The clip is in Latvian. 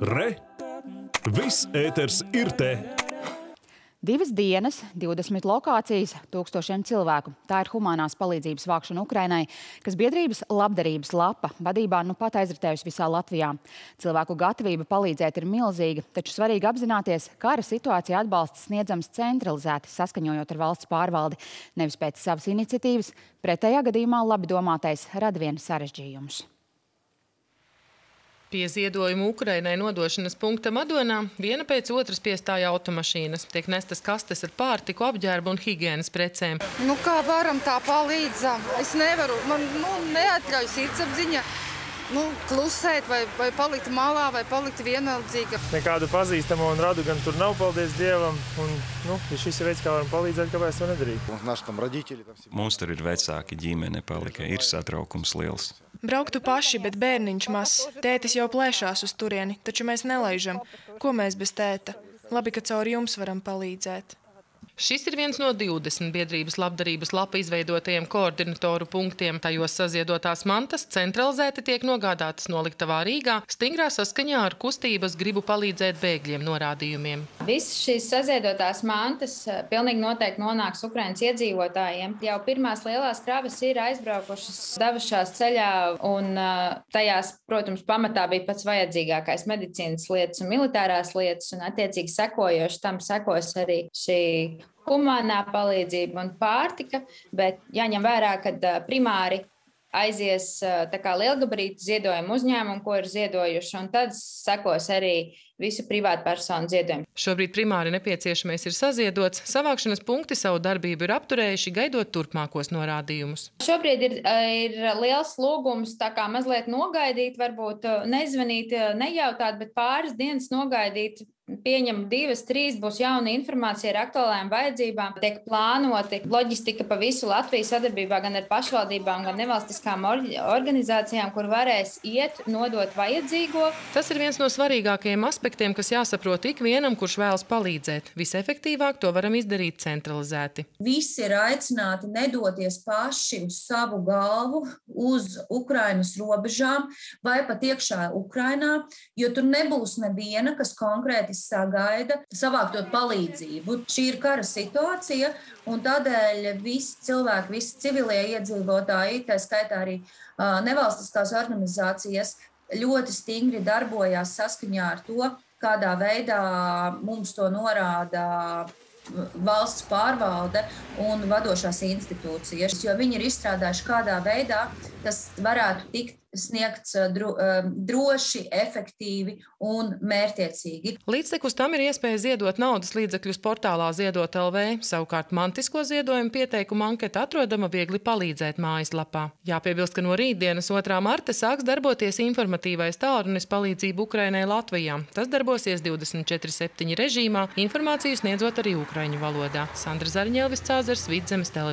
Re! Viss ēters ir te! Divas dienas, 20 lokācijas, tūkstošiem cilvēku. Tā ir humanās palīdzības vākšana Ukrainai, kas biedrības labdarības lapa vadībā nu pat aizritējusi visā Latvijā. Cilvēku gatavība palīdzēt ir milzīga, taču svarīgi apzināties, kara situācijā atbalsts sniedzams centralizēti, saskaņojot ar valsts pārvaldi, nevis pēc savas iniciatīvas. Pretējā gadījumā labi domātais rada viena sarežģījumus. Pie ziedojuma Ukrainai nodošanas punkta Madonā viena pēc otras piestāja automašīnas. Tiek nestas kastes ar pārtiku, apģērbu un higienas precēm. Nu, kā varam, tā palīdzam. Es nevaru, man nu, neatļauj sirdsapziņa nu, klusēt, vai, vai palikt malā, vai palikt vienaldzīga. Nekādu pazīstamu un radu gan tur nav, paldies Dievam. Un, nu, ja šis ir veids, kā varam palīdzēt, kāpēc to nedarīt? Mums tur ir vecāki ģimene palika, ir satraukums liels. Brauktu paši, bet bērniņš mazs. Tētis jau plēšās uz turieni, taču mēs nelaižam. Ko mēs bez tēta? Labi, ka caur jums varam palīdzēt. Šis ir viens no 20 biedrības labdarības lapa izveidotajiem koordinatoru punktiem. Tajos saziedotās mantas centralizēti tiek nogādātas noliktavā Rīgā, stingrā saskaņā ar kustības gribu palīdzēt bēgļiem norādījumiem. Visas šīs saziedotās mantas eh, pilnīgi noteikti nonāks Ukrainas iedzīvotājiem. Jau pirmās lielās kravas ir aizbraukušas, devušās ceļā, un eh, tajās, protams, pamatā bija pats vajadzīgākais medicīnas lietas un militārās lietas, un attiecīgi sekojoši tam sekos arī šī humānā palīdzība un pārtika, bet jāņem vērā, ka primāri aizies lielgabarītu ziedojumu uzņēmumu, ko ir ziedojuši, un tad sekos arī visu privātu personu ziedojumu. Šobrīd primāri nepieciešamais ir saziedots. Savākšanas punkti savu darbību ir apturējuši, gaidot turpmākos norādījumus. Šobrīd ir, ir liels lūgums tā kā mazliet nogaidīt, varbūt nezvanīt, nejautāt, bet pāris dienas nogaidīt pieņem divas, trīs būs jauna informācija ar aktuālajām vajadzībām. Tiek plānoti loģistika pa visu Latviju sadarbībā gan ar pašvaldībām, gan nevalstiskām organizācijām, kur varēs iet, nodot vajadzīgo. Tas ir viens no svarīgākajiem aspektiem, kas jāsaprot ikvienam, kurš vēlas palīdzēt. Visefektīvāk to varam izdarīt centralizēti. Visi ir aicināti nedoties paši uz savu galvu, uz Ukrainas robežām vai pat iekšā Ukrainā, jo tur nebūs neviena, kas konkrēti sagaida savāktot palīdzību. Šī ir kara situācija, un tādēļ visi cilvēki, visi civilie iedzīvotāji, tā skaitā arī nevalstiskās organizācijas, ļoti stingri darbojās saskaņā ar to, kādā veidā mums to norāda valsts pārvalde un vadošās institūcijas, jo viņi ir izstrādājuši, kādā veidā tas varētu tikt sniegts eh, dro, eh, droši, efektīvi un mērķiecīgi. Līdztekus tam ir iespēja ziedot naudas līdzekļus portālā Ziedot LV. Savukārt mantisko ziedojumu pieteikumu anketa atrodama viegli palīdzēt mājaslapā. Jāpiebilst, ka no rītdienas 2. marta sāks darboties informatīvais tālrunis palīdzību Ukrainai Latvijā. Tas darbosies 24-7 režīmā, informāciju sniedzot arī ukraiņu valodā. Sandra Zariņelvis Cāzars, Vidzemes televīzija.